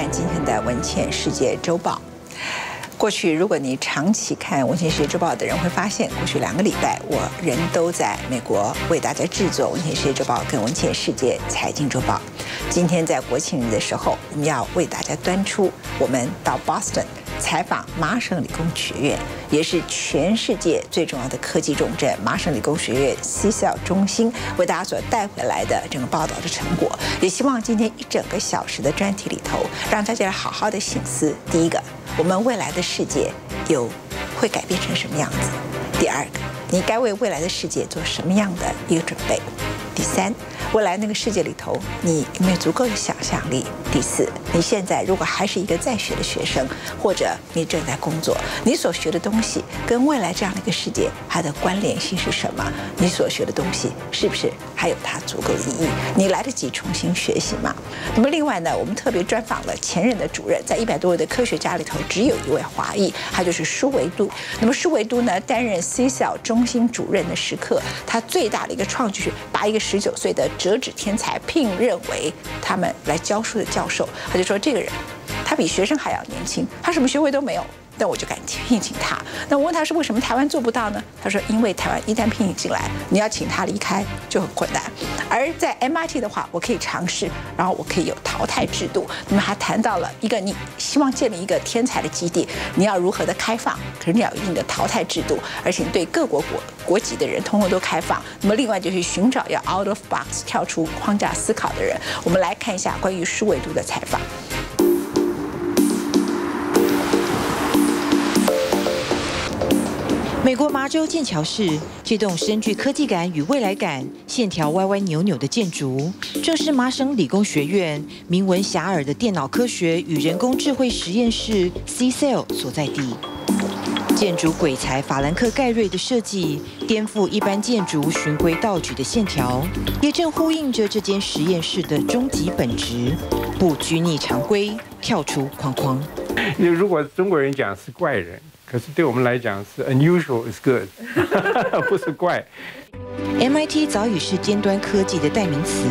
看今天的《文茜世界周报》。过去，如果你长期看《文茜世界周报》的人会发现，过去两个礼拜，我人都在美国为大家制作《文茜世界周报》跟《文茜世界财经周报》。今天在国庆日的时候，我们要为大家端出我们到 Boston。采访麻省理工学院，也是全世界最重要的科技重镇——麻省理工学院 CCL 中心，为大家所带回来的整个报道的成果。也希望今天一整个小时的专题里头，让大家好好的醒思：第一个，我们未来的世界有会改变成什么样子；第二个，你该为未来的世界做什么样的一个准备；第三。未来那个世界里头，你有没有足够的想象力？第四，你现在如果还是一个在学的学生，或者你正在工作，你所学的东西跟未来这样的一个世界它的关联性是什么？你所学的东西是不是还有它足够的意义？你来得及重新学习吗？那么另外呢，我们特别专访了前任的主任，在一百多位的科学家里头，只有一位华裔，他就是舒维都。那么舒维都呢，担任 C 小中心主任的时刻，他最大的一个创举是把一个十九岁的折纸天才聘任为他们来教书的教授，他就说这个人，他比学生还要年轻，他什么学位都没有。那我就敢聘请他。那我问他是为什么台湾做不到呢？他说，因为台湾一旦聘请进来，你要请他离开就很困难。而在 MIT 的话，我可以尝试，然后我可以有淘汰制度。那么还谈到了一个，你希望建立一个天才的基地，你要如何的开放？可是你要有一定的淘汰制度，而且对各国国国籍的人通通都开放。那么另外就是寻找要 out of box 跳出框架思考的人。我们来看一下关于数维度的采访。美国麻州剑桥市这栋深具科技感与未来感、线条歪歪扭扭的建筑，正是麻省理工学院名闻遐迩的电脑科学与人工智慧实验室 CSL 所在地。建筑鬼才法兰克·盖瑞的设计，颠覆一般建筑循规蹈矩的线条，也正呼应着这间实验室的终极本质：不拘泥常规，跳出框框。你如果中国人讲是怪人。可是对我们来讲是 unusual is good，不是怪。MIT 早已是尖端科技的代名词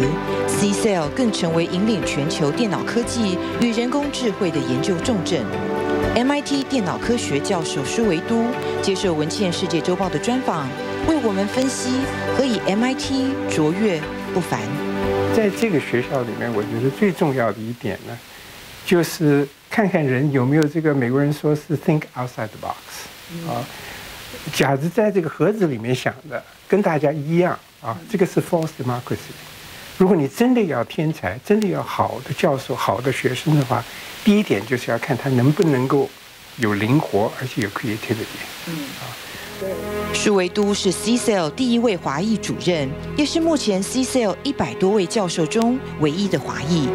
，CSL 更成为引领全球电脑科技与人工智慧的研究重镇。MIT 电脑科学教授舒维都接受《文茜世界周报》的专访，为我们分析何以 MIT 卓越不凡。在这个学校里面，我觉得最重要的一点呢，就是。看看人有没有这个美国人说是 think outside the box 啊，假如在这个盒子里面想的跟大家一样啊，这个是 false democracy。如果你真的要天才，真的要好的教授、好的学生的话，第一点就是要看他能不能够有灵活，而且有 creativity。嗯啊，对。舒维都是 CSL 第一位华裔主任，也是目前 CSL 一百多位教授中唯一的华裔。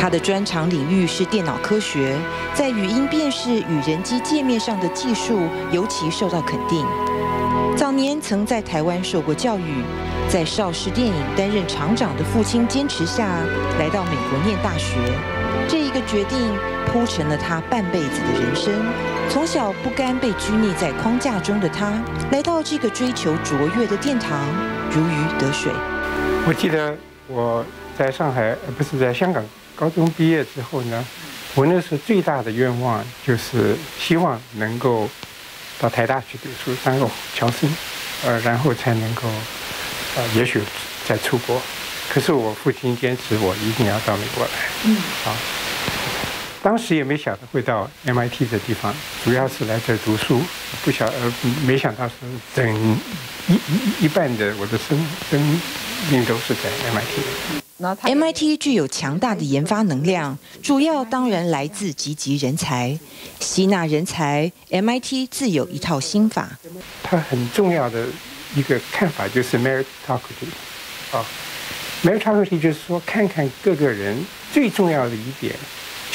他的专长领域是电脑科学，在语音辨识与人机界面上的技术尤其受到肯定。早年曾在台湾受过教育，在邵氏电影担任厂长的父亲坚持下来到美国念大学。这一个决定铺成了他半辈子的人生。从小不甘被拘泥在框架中的他，来到这个追求卓越的殿堂，如鱼得水。我记得我在上海，呃，不是在香港。高中毕业之后呢，我那时候最大的愿望就是希望能够到台大去读书，当个侨生，呃，然后才能够，呃，也许再出国。可是我父亲坚持我一定要到美国来。嗯。啊，当时也没想到会到 MIT 这地方，主要是来这儿读书，不想呃没想到是整一一一半的我的生生命都是在 MIT。MIT 具有强大的研发能量，主要当然来自积极人才，吸纳人才。MIT 自有一套心法。它很重要的一个看法就是 meritocracy，啊，meritocracy 就是说看看各个人最重要的一点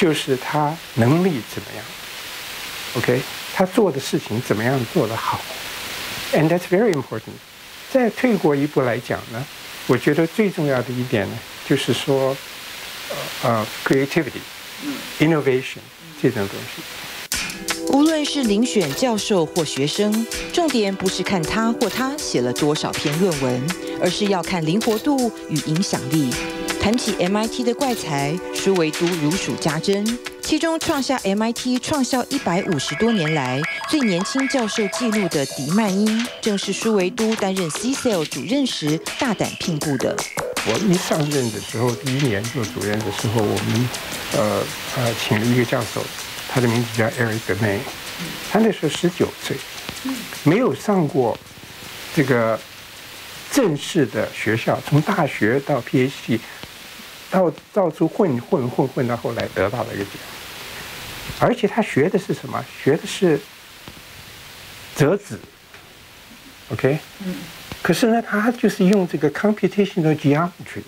就是他能力怎么样，OK，他做的事情怎么样做得好，and that's very important。再退过一步来讲呢，我觉得最重要的一点呢。就是说，呃，creativity、innovation 这种东西。无论是遴选教授或学生，重点不是看他或他写了多少篇论文，而是要看灵活度与影响力。谈起 MIT 的怪才，舒维都如数家珍。其中创下 MIT 创校一百五十多年来最年轻教授纪录的迪曼因，正是舒维都担任 CSL 主任时大胆聘雇的。我一上任的时候，第一年做主任的时候，我们呃呃请了一个教授，他的名字叫 Eric May，他那时候十九岁，没有上过这个正式的学校，从大学到 PhD。到到处混混混混到后来得到了一个奖，而且他学的是什么？学的是折纸，OK？嗯。可是呢，他就是用这个 computational geometry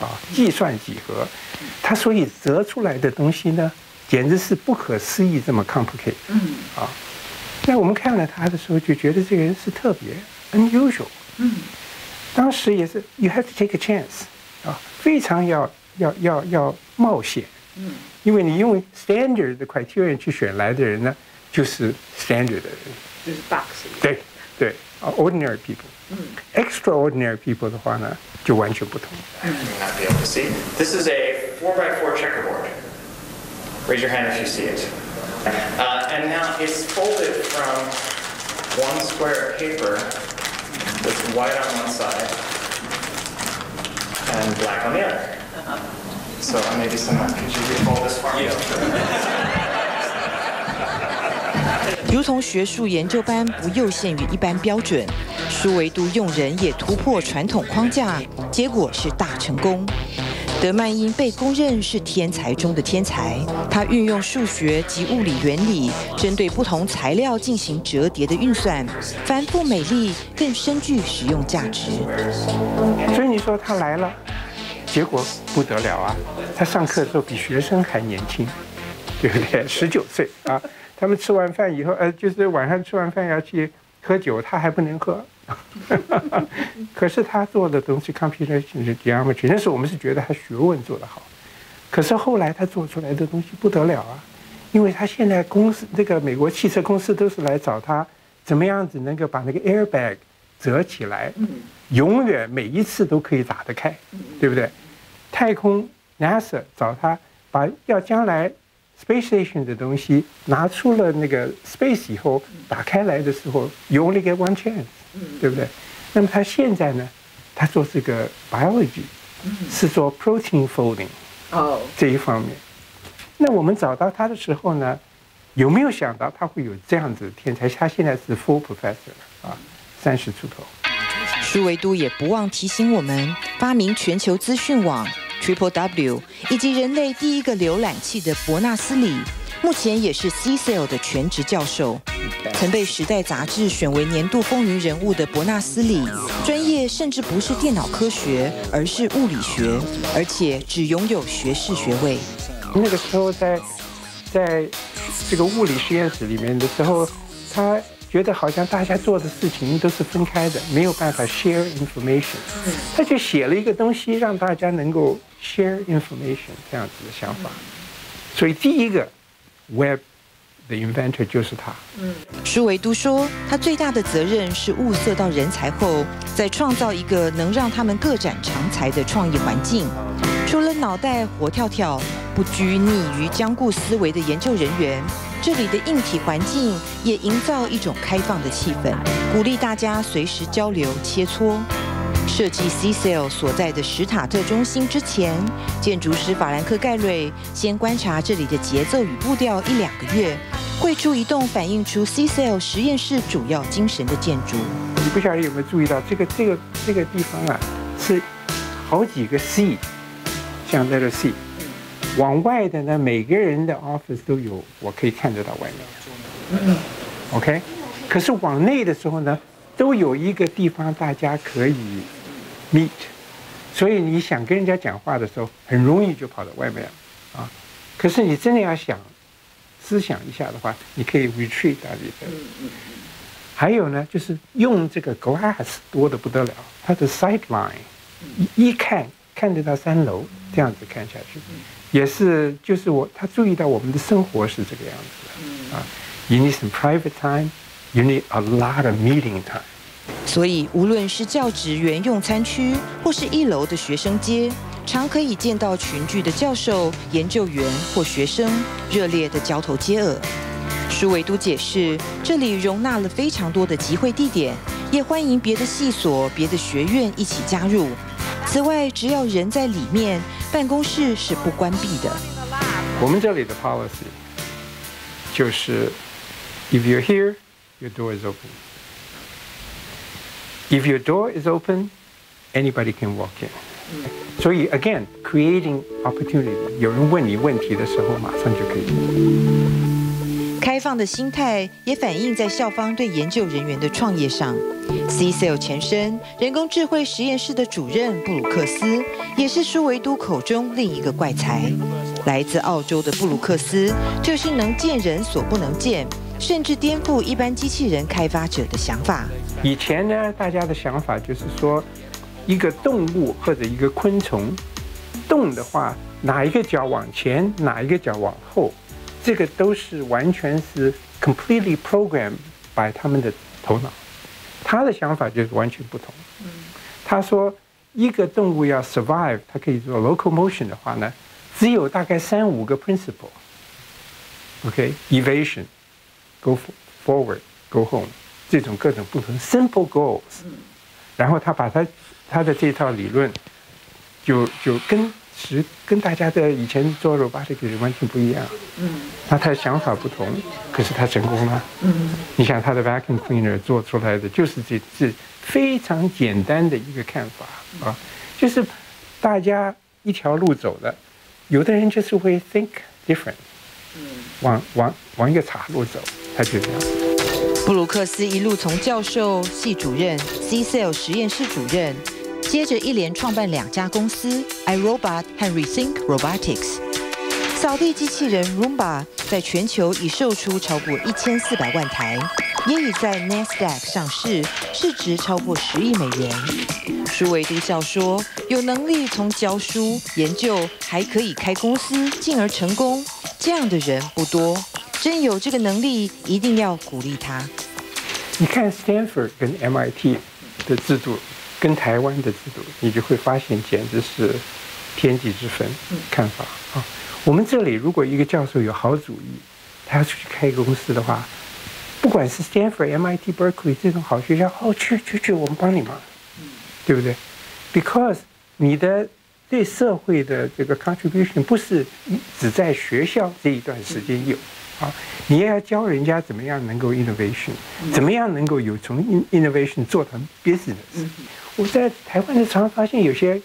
啊，计算几何，他所以折出来的东西呢，简直是不可思议，这么 complicated。嗯。啊，那我们看了他的时候，就觉得这个人是特别 unusual。嗯。当时也是，you have to take a chance。啊，非常要要要要冒险，嗯，因为你用 standard 的 criteria 去选来的人呢，就是 standard 的人，就是 box。对对，ordinary people，嗯，extraordinary people 的话呢，就完全不同。嗯，not be able to see. This is a four by four checkerboard. Raise your hand if you see it. Uh, and now it's folded from one square of paper with white on one side. and black on the other. So maybe someone could you refold this for me? 如同学术研究班不又限于一般标准，书唯独用人也突破传统框架，结果是大成功。德曼因被公认是天才中的天才，他运用数学及物理原理，针对不同材料进行折叠的运算，繁复美丽，更深具实用价值。所以你说他来了。结果不得了啊！他上课的时候比学生还年轻，对不对？十九岁啊！他们吃完饭以后，呃，就是晚上吃完饭要去喝酒，他还不能喝。可是他做的东西，computation geometry，那时候我们是觉得他学问做得好。可是后来他做出来的东西不得了啊！因为他现在公司，这个美国汽车公司都是来找他，怎么样子能够把那个 airbag 折起来，永远每一次都可以打得开，对不对？太空 NASA 找他，把要将来 space station 的东西拿出了那个 space 以后，打开来的时候，you only get one chance，对不对？那么他现在呢，他做这个 biology，是做 protein folding，哦，这一方面。那我们找到他的时候呢，有没有想到他会有这样子的天才？他现在是 full professor 啊，三十出头。舒维都也不忘提醒我们，发明全球资讯网。Triple W 以及人类第一个浏览器的伯纳斯里，目前也是 CSL 的全职教授。曾被《时代》杂志选为年度风云人物的伯纳斯里，专业甚至不是电脑科学，而是物理学，而且只拥有学士学位。那个时候在在这个物理实验室里面的时候，他。觉得好像大家做的事情都是分开的，没有办法 share information。他就写了一个东西，让大家能够 share information 这样子的想法。所以第一个 web 的 inventor 就是他。嗯，舒维都说，他最大的责任是物色到人才后，再创造一个能让他们各展长才的创意环境。除了脑袋活跳跳、不拘泥于僵固思维的研究人员。这里的硬体环境也营造一种开放的气氛，鼓励大家随时交流切磋。设计 CCL 所在的史塔特中心之前，建筑师法兰克盖瑞先观察这里的节奏与步调一两个月，绘出一栋反映出 CCL 实验室主要精神的建筑。你不晓得有没有注意到这个这个这个地方啊，是好几个 C，像这个 C。往外的呢，每个人的 office 都有，我可以看得到外面。嗯 OK，可是往内的时候呢，都有一个地方大家可以 meet，所以你想跟人家讲话的时候，很容易就跑到外面啊。可是你真的要想思想一下的话，你可以 retreat 到里头。还有呢，就是用这个 glass 多的不得了，它的 sight line 一看看得到三楼，这样子看下去。也是，就是我他注意到我们的生活是这个样子的啊。You need some private time. You need a lot of meeting time. 所以，无论是教职员用餐区，或是一楼的学生街，常可以见到群聚的教授、研究员或学生热烈的交头接耳。舒维都解释，这里容纳了非常多的集会地点，也欢迎别的系所、别的学院一起加入。此外，只要人在里面，办公室是不关闭的。我们这里的 policy 就是，if you're here, your door is open. If your door is open, anybody can walk in. 所以，again, creating opportunity，有人问你问题的时候，马上就可以。开放的心态也反映在校方对研究人员的创业上。CCL 前身人工智慧实验室的主任布鲁克斯，也是舒维都口中另一个怪才。来自澳洲的布鲁克斯，就是能见人所不能见，甚至颠覆一般机器人开发者的想法。以前呢，大家的想法就是说，一个动物或者一个昆虫动的话，哪一个脚往前，哪一个脚往后，这个都是完全是 completely programmed by 他们的头脑。他的想法就是完全不同。他说，一个动物要 survive，它可以做 locomotion 的话呢，只有大概三五个 principle。OK，evasion，go forward，go home，这种各种不同 simple goals。然后他把他他的这套理论，就就跟实跟大家的以前做 robotic 完全不一样。嗯。那他的想法不同，可是他成功了。嗯。你想他的 vacuum cleaner 做出来的就是这这非常简单的一个看法啊，就是大家一条路走的。有的人就是会 think different，往往往一个岔路走，他就这样。布鲁克斯一路从教授、系主任、C-Cell 实验室主任，接着一连创办两家公司 iRobot 和 Rethink Robotics。扫地机器人 Roomba 在全球已售出超过一千四百万台。也已在 Nasdaq 上市，市值超过十亿美元。舒维都笑说，有能力从教书、研究，还可以开公司，进而成功，这样的人不多。真有这个能力，一定要鼓励他。你看 Stanford 跟 MIT 的制度，跟台湾的制度，你就会发现简直是天地之分。看法啊，我们这里如果一个教授有好主意，他要出去开一个公司的话。不管是 Stanford、MIT、Berkeley 这种好学校，哦，去去去，我们帮你忙，对不对？Because 你的对社会的这个 contribution 不是只在学校这一段时间有，啊，你也要教人家怎么样能够 innovation，怎么样能够有从 innovation 做成 business。我在台湾的常发现有些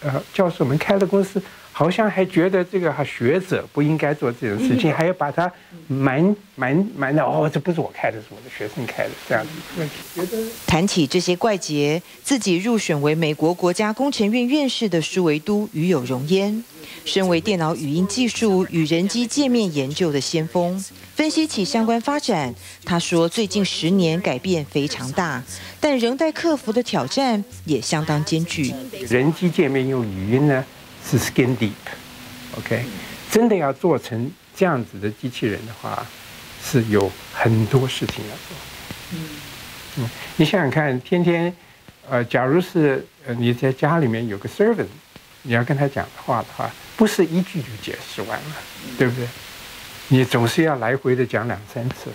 呃教授们开的公司。好像还觉得这个哈学者不应该做这种事情，还要把它瞒瞒瞒的哦，这不是我开的，是我的学生开的，这样子。觉得谈起这些怪杰，自己入选为美国国家工程院院士的舒维都与有荣焉。身为电脑语音技术与人机界面研究的先锋，分析起相关发展，他说最近十年改变非常大，但仍待克服的挑战也相当艰巨。人机界面用语音呢？是 skin deep，OK，真的要做成这样子的机器人的话，是有很多事情要做。嗯，嗯，你想想看，天天，呃，假如是呃你在家里面有个 servant，你要跟他讲的话的话，不是一句就解释完了，对不对？你总是要来回的讲两三次。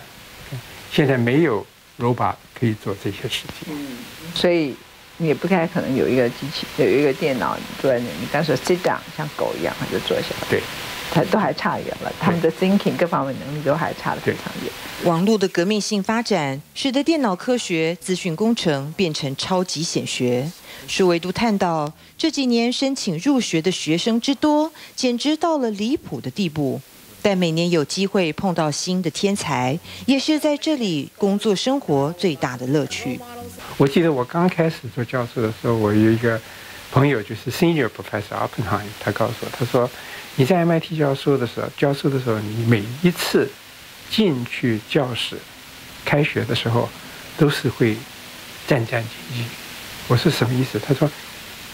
现在没有 robot 可以做这些事情。嗯，所以。你也不太可能有一个机器，有一个电脑坐在那里，刚说 sit down 像狗一样，他就坐下来。对，他都还差远了，他们的 thinking 各方面能力都还差得非常远。网络的革命性发展，使得电脑科学、资讯工程变成超级显学。数维都探到，这几年申请入学的学生之多，简直到了离谱的地步。但每年有机会碰到新的天才，也是在这里工作生活最大的乐趣。我记得我刚开始做教授的时候，我有一个朋友就是 Senior Professor Oppenheim，他告诉我，他说你在 MIT 教授的时候，教授的时候，你每一次进去教室开学的时候，都是会战战兢兢。我说什么意思？他说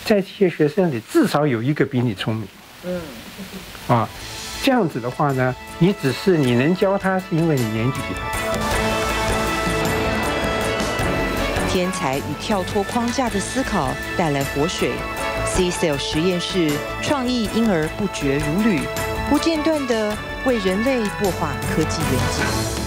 在这些学生里，至少有一个比你聪明。嗯。啊。这样子的话呢，你只是你能教他，是因为你年纪比他大。天才与跳脱框架的思考带来活水，C Cell 实验室创意因而不绝如缕，不间断地为人类擘画科技远景。